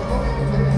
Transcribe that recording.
Amém.